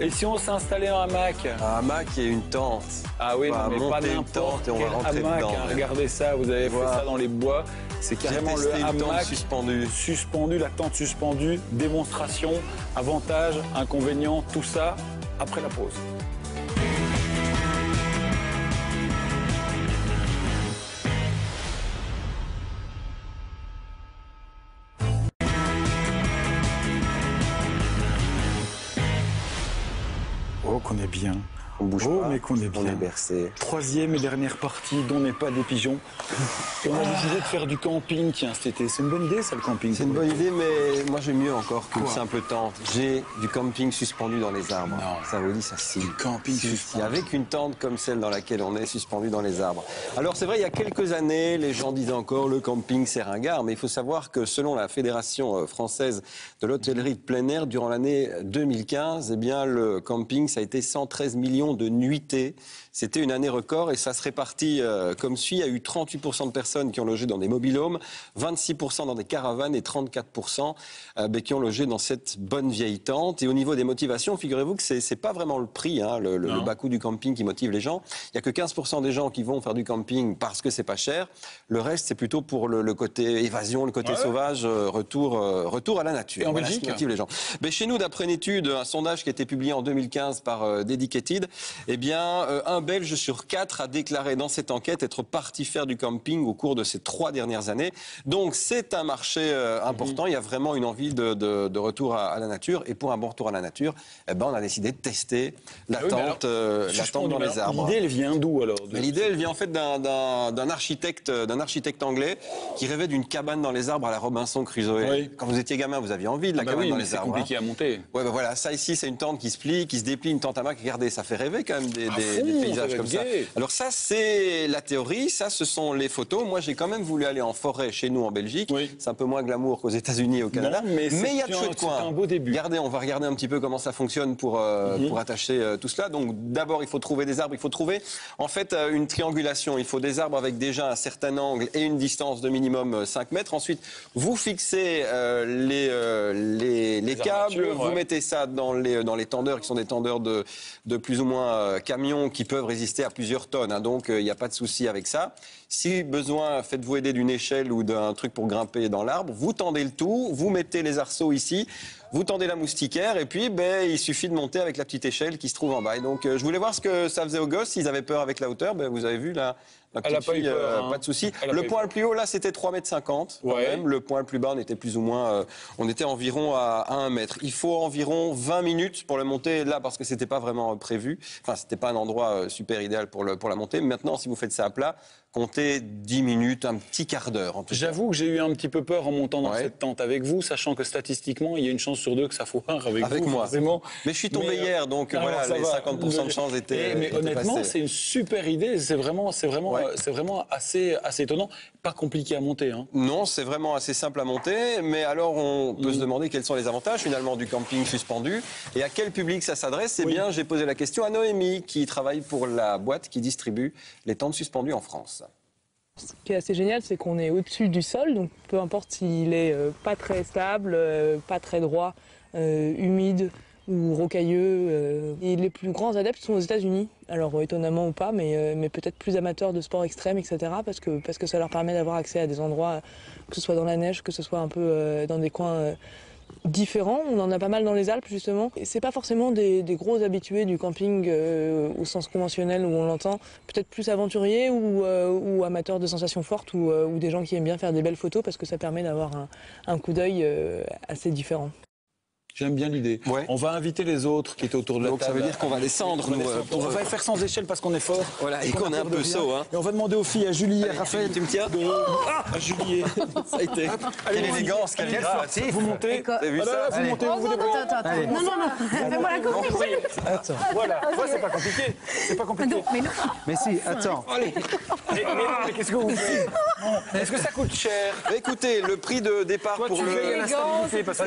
Et si on s'installait un hamac Un hamac et une tente. Ah oui, non, mais pas n'importe tente et on va quel rentrer hamac. dedans, hein. Regardez ça, vous avez Voilà. fait ça dans les bois. C'est carrément le hamac suspendue. suspendu, la tente suspendue, démonstration, avantages, inconvénients, tout ça après la pause. Qu'on est bien. On bouge Oh, pas. mais qu'on est On est bercé. Troisième et dernière partie dont n'est pas des pigeons. On a décidé de faire du camping, tiens, cet été. C'est une bonne idée, ça, le camping. C'est une bonne idée, mais moi j'ai mieux encore qu'une simple tente. J'ai du camping suspendu dans les arbres. Non. Ça vous dit, ça si. Du camping suspendu. Avec une tente comme celle dans laquelle on est suspendu dans les arbres. Alors c'est vrai, il y a quelques années, les gens disaient encore le camping c'est ringard, mais il faut savoir que selon la Fédération euh, française de l'hôtellerie de plein air, durant l'année 2015, eh bien le camping ça a été 113 millions de nuitées. C'était une année record et ça se répartit euh, comme suit. Il y a eu 38% de personnes qui ont logé dans des mobilhomes, 26% dans des caravanes et 34% euh, ben, qui ont logé dans cette bonne vieille tente. Et au niveau des motivations, figurez-vous que c'est pas vraiment le prix, hein, le, le- bas coût du camping qui motive les gens. Il y a que 15% des gens qui vont faire du camping parce que c'est pas cher. Le reste, c'est plutôt pour le, le côté évasion, le côté Ouais. sauvage, euh, retour, retour à la nature. Et en Voilà ce Belgique qui motive les gens. Ben, chez nous, d'après une étude, un sondage qui a été publié en 2015 par Dedicated, eh bien, euh, un Belge sur quatre a déclaré dans cette enquête être parti faire du camping au cours de ces trois dernières années. Donc, c'est un marché euh, important. Il y a vraiment une envie de, de- de retour à, à la nature. Et pour un bon retour à la nature, eh ben, on a décidé de tester la Ah euh, la Suspendu, tente dans les arbres. L'idée, elle vient d'où alors l'idée, elle vient en fait d'un- architecte, euh, d'un architecte anglais qui rêvait d'une cabane dans les arbres à la Robinson Crusoe. Oui. Quand vous étiez gamin, vous aviez envie de la Ah bah cabane oui, dans mais les c'est arbres. hein. compliqué à monter. Ouais, ben voilà, ça ici, c'est une tente qui se plie, qui se déplie, une tente à main. Regardez, ça fait rêver quand même des, À des- fond, des ça paysages comme ça. Alors ça, c'est la théorie, ça, ce sont les photos. Moi, j'ai quand même voulu aller en forêt chez nous en Belgique. Oui. C'est un peu moins glamour qu'aux États-Unis et au Canada. Non, mais il y a de chouettes c'est coins. un beau début. Regardez, on va regarder un petit peu comment ça fonctionne pour, euh, Mhm. pour attacher euh, tout cela. Donc d'abord, il faut trouver des arbres. Il faut trouver en fait euh, une triangulation. Il faut des arbres avec déjà un certain angle et une distance de minimum euh, 5 mètres. Ensuite, vous fixez les, les, les câbles, vous ouais. mettez ça dans les, dans les tendeurs qui sont des tendeurs de, de plus ou moins euh, camions qui peuvent résister à plusieurs tonnes. hein. donc euh, il n'y a pas de souci avec ça. Si besoin, faites-vous aider d'une échelle ou d'un truc pour grimper dans l'arbre. Vous tendez le tout, vous mettez les arceaux ici. Vous tendez la moustiquaire et puis ben, il suffit de monter avec la petite échelle qui se trouve en bas. Et donc euh, je voulais voir ce que ça faisait aux gosses, s'ils avaient peur avec la hauteur. Ben, vous avez vu là, ma Elle a petite pas eu peur, hein. pas de souci. Le point le plus haut là c'était 3,50 mètres quand Ouais. Le point le plus bas on était plus ou moins, euh, on était environ à, à 1 mètre. Il faut environ 20 minutes pour le monter là parce que c'était pas vraiment euh, prévu. Enfin c'était pas un endroit euh, super idéal pour, le, pour la monter. Maintenant si vous faites ça à plat, comptez 10 minutes, un petit quart d'heure. J'avoue que j'ai eu un petit peu peur en montant dans Ouais. cette tente avec vous, sachant que statistiquement, il y a une chance sur deux que ça foire avec, Avec vous, moi. forcément. Mais je suis tombé Mais, euh, hier donc voilà les va. 50% de chance étaient. Eh, mais étaient honnêtement, c'est une super idée. C'est vraiment, c'est vraiment, Ouais. euh, c'est vraiment assez, assez étonnant. Pas compliqué à monter. Hein. Non, c'est vraiment assez simple à monter, mais alors on peut Mm. se demander quels sont les avantages finalement du camping suspendu et à quel public ça s'adresse? Eh Oui. bien, j'ai posé la question à Noémie qui travaille pour la boîte qui distribue les tentes suspendues en France. Ce qui est assez génial, c'est qu'on est au-dessus du sol, donc peu importe s'il est euh, pas très stable, euh, pas très droit, euh, humide ou rocailleux. Et les plus grands adeptes sont aux États-Unis. Alors étonnamment ou pas, mais, peut-être plus amateurs de sport extrême, etc. Parce que, parce que ça leur permet d'avoir accès à des endroits, que ce soit dans la neige, que ce soit un peu dans des coins. Différents. On en a pas mal dans les Alpes justement. C'est pas forcément des, gros habitués du camping euh, au sens conventionnel où on l'entend. Peut-être plus aventuriers ou, euh, amateurs de sensations fortes ou, euh, ou des gens qui aiment bien faire des belles photos parce que ça permet d'avoir un, coup d'œil assez différent. J'aime bien l'idée. Ouais. On va inviter les autres qui étaient autour de la Donc ça table. veut dire qu'on va descendre, On va nous, euh, pour, on va euh, faire sans échelle parce qu'on est fort. Voilà, et qu'on est un peu saut, hein. Et on va demander aux filles, à Julie et à Raphaël. tu me tiens de... Ah, à Julie. Ça a été. Quelle élégance, quelle grâce. Vous montez. Vous vu Ah ça vous montez, vous vous débrouillez. Attends, attends, attends. Non, non, non. Fais-moi la. Attends. Voilà. Moi, c'est pas compliqué. C'est pas compliqué. Mais non. Mais si, attends. Allez. Mais qu'est-ce que vous faites? Est-ce que ça coûte cher? Écoutez, le prix de départ Toi, pour le... parce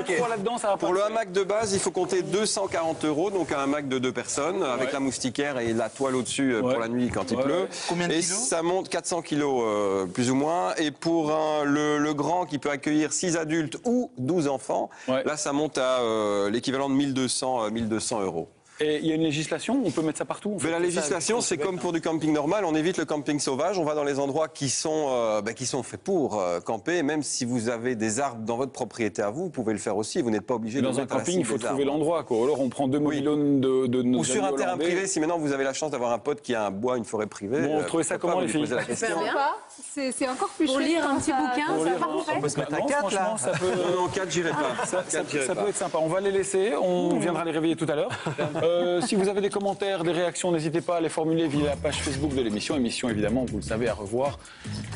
ça. Pour le hamac de base, il faut compter 240 euros, donc un hamac de deux personnes, avec la moustiquaire et la toile au-dessus euh, Ouais. pour la nuit quand il pleut. Combien de et kilos? ça monte 400 kilos, euh, plus ou moins. Et pour un- le, le grand qui peut accueillir 6 adultes ou 12 enfants, là, ça monte à euh, l'équivalent de 1200, euh, 1200 euros. Et il y a une législation, on peut mettre ça partout. on fait Mais la législation, c'est comme pour du camping normal, on évite le camping sauvage, on va dans les endroits qui sont, euh, ben, qui sont faits pour euh, camper. Même si vous avez des arbres dans votre propriété à vous, vous pouvez le faire aussi. Vous n'êtes pas obligé de Dans un camping, il faut trouver l'endroit. quoi. Alors on prend deux Oui. de, de nos Ou sur un terrain privé, si maintenant vous avez la chance d'avoir un pote qui a un bois, une forêt privée. Bon, vous euh, trouvez ça comment, pas les filles la question. Sympa. C'est encore plus Pour lire un petit bouquin, on peut se mettre à Non, quatre, là. Non, non, 4, j'irai pas. Ça, peut- être sympa. On va les laisser. On viendra les réveiller tout à l'heure. Euh, si vous avez des commentaires, des réactions, n'hésitez pas à les formuler via la page Facebook de l'émission. Émission, évidemment, vous le savez, à revoir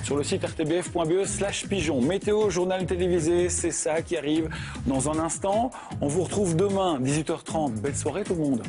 sur le site rtbf.be slash pigeon. Météo, journal télévisé, c'est ça qui arrive dans un instant. On vous retrouve demain, 18h30. Belle soirée tout le monde.